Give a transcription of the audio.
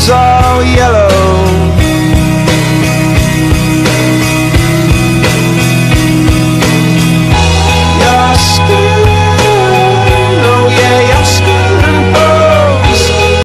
was all yellow.